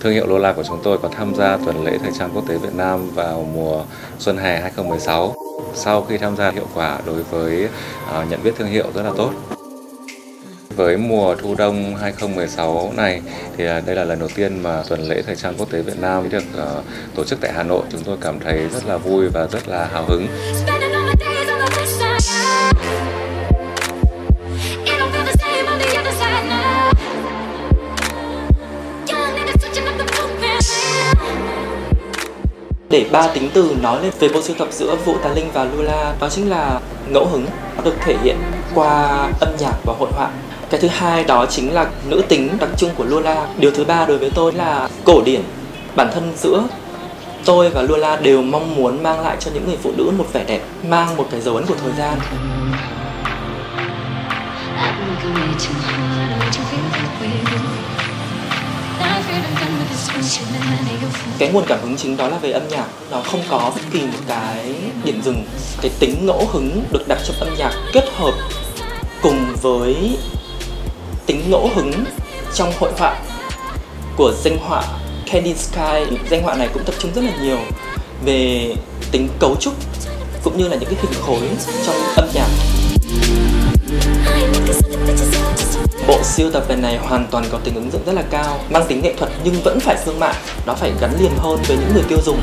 Thương hiệu Lola của chúng tôi có tham gia tuần lễ thời trang quốc tế Việt Nam vào mùa xuân hè 2016. Sau khi tham gia, hiệu quả đối với à, nhận biết thương hiệu rất là tốt. Với mùa thu đông 2016 này thì à, đây là lần đầu tiên mà tuần lễ thời trang quốc tế Việt Nam được à, tổ chức tại Hà Nội. Chúng tôi cảm thấy rất là vui và rất là hào hứng. Để ba tính từ nói lên về bộ sưu tập giữa Vũ Tà Linh và Lula đó chính là ngẫu hứng nó được thể hiện qua âm nhạc và hội họa. Cái thứ hai đó chính là nữ tính đặc trưng của Lula. Điều thứ ba đối với tôi là cổ điển. Bản thân giữa tôi và Lula đều mong muốn mang lại cho những người phụ nữ một vẻ đẹp, mang một cái dấu ấn của thời gian cái nguồn cảm hứng chính đó là về âm nhạc. Nó không có bất kỳ một cái điểm dừng. Cái tính ngẫu hứng được đặt trong âm nhạc kết hợp cùng với tính ngẫu hứng trong hội họa của danh họa Candy Sky. Danh họa này cũng tập trung rất là nhiều về tính cấu trúc cũng như là những cái hình khối trong âm nhạc. Bộ siêu tập lần này hoàn toàn có tính ứng dụng rất là cao, mang tính nghệ thuật nhưng vẫn phải thương mại, nó phải gắn liền hơn với những người tiêu dùng.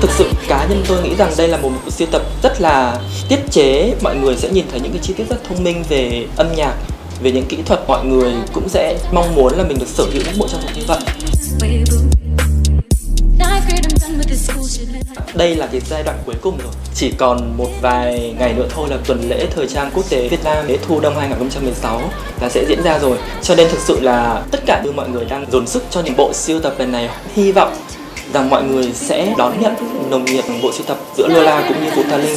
Thực sự cá nhân tôi nghĩ rằng đây là một bộ siêu tập rất là tiết chế, mọi người sẽ nhìn thấy những cái chi tiết rất thông minh về âm nhạc, về những kỹ thuật mọi người cũng sẽ mong muốn là mình được sở hữu những bộ trang phục như vậy đây là cái giai đoạn cuối cùng rồi. Chỉ còn một vài ngày nữa thôi là tuần lễ thời trang quốc tế Việt Nam lễ thu đông 2016 là sẽ diễn ra rồi. Cho nên thực sự là tất cả những mọi người đang dồn sức cho những bộ siêu tập lần này, hy vọng rằng mọi người sẽ đón nhận nồng nhiệt bộ siêu tập giữa Lola cũng như Vũ Ta Linh.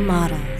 models.